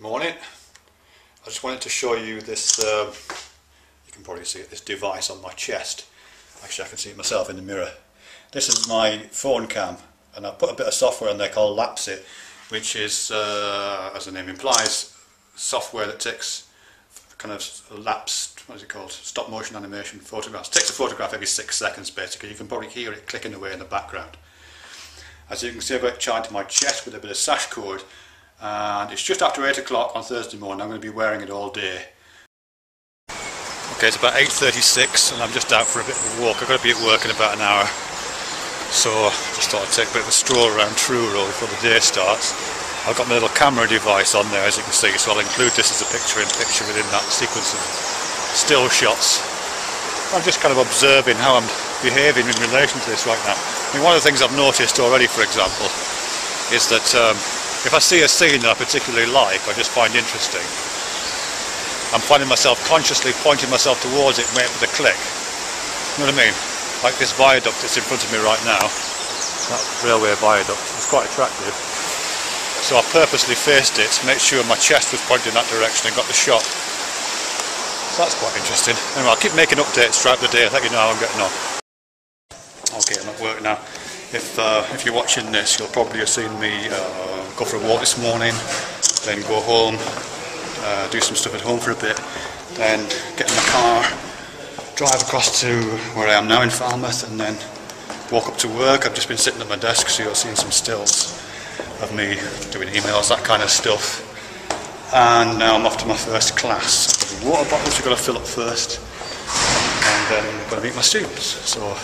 Morning. I just wanted to show you this, um, you can probably see it, this device on my chest. Actually I can see it myself in the mirror. This is my phone cam and I've put a bit of software on there called Lapse It which is, uh, as the name implies, software that takes kind of lapsed, what is it called, stop motion animation photographs. It takes a photograph every six seconds basically. You can probably hear it clicking away in the background. As you can see I've charged to my chest with a bit of sash cord and it's just after 8 o'clock on Thursday morning. I'm going to be wearing it all day. Okay, it's about 8.36 and I'm just out for a bit of a walk. I've got to be at work in about an hour. So just thought I'd take a bit of a stroll around Truro before the day starts. I've got my little camera device on there as you can see, so I'll include this as a picture in picture within that sequence of still shots. I'm just kind of observing how I'm behaving in relation to this right now. I mean, one of the things I've noticed already, for example, is that um, if I see a scene that I particularly like, I just find interesting, I'm finding myself consciously pointing myself towards it, for the click. You know what I mean? Like this viaduct that's in front of me right now, that railway viaduct, it's quite attractive. So I purposely faced it to make sure my chest was pointing in that direction and got the shot. So that's quite interesting. Anyway, I'll keep making updates throughout the day, I'll let you know how I'm getting on. Okay, I'm at work now. If, uh, if you're watching this, you'll probably have seen me uh, go for a walk this morning, then go home, uh, do some stuff at home for a bit, then get in the car, drive across to where I am now in Falmouth, and then walk up to work. I've just been sitting at my desk, so you'll see some stills of me doing emails, that kind of stuff. And now I'm off to my first class. Water bottles you've got to fill up first, and then I'm going to meet my students. So.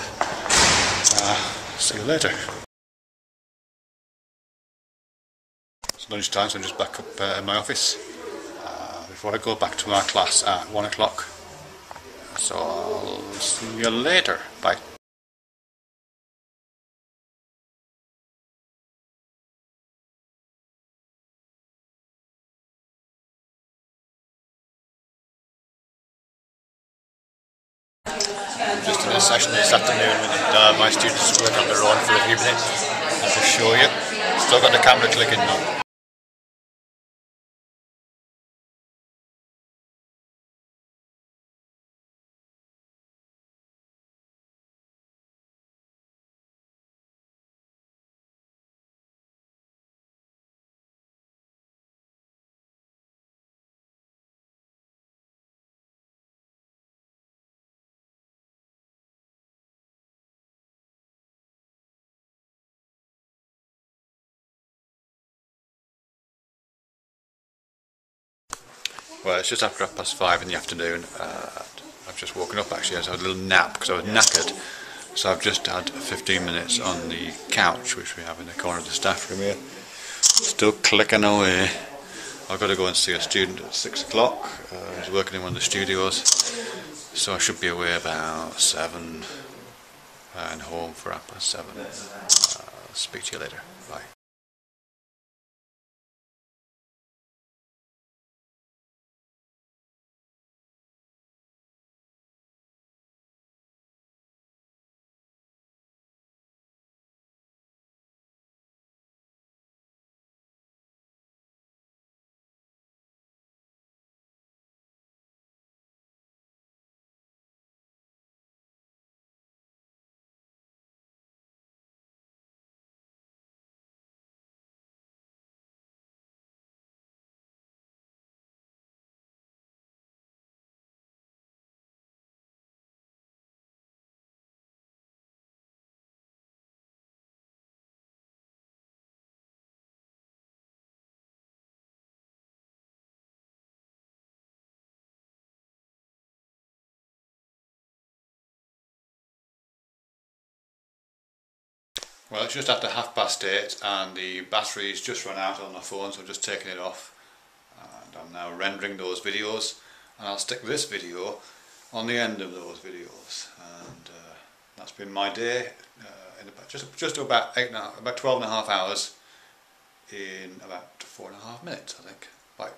Uh, See you later. It's lunchtime, so I'm just back up uh, in my office uh, before I go back to my class at one o'clock. So I'll see you later. Bye. just in a session this afternoon with uh, my students work on their own for a few minutes. I'll show you. Still got the camera clicking now. Well, it's just after half past five in the afternoon. Uh, I've just woken up actually. I had a little nap because I was knackered. So I've just had 15 minutes on the couch, which we have in the corner of the staff room here. Still clicking away. I've got to go and see a student at six o'clock. Uh, he's working in one of the studios. So I should be away about seven uh, and home for half past seven. Uh, speak to you later. Bye. Well, it's just after half past eight and the battery's just run out on my phone, so I'm just taking it off. And I'm now rendering those videos, and I'll stick this video on the end of those videos. And uh, that's been my day, uh, in about, just just about eight and a, about twelve and a half hours in about four and a half minutes, I think. Bye.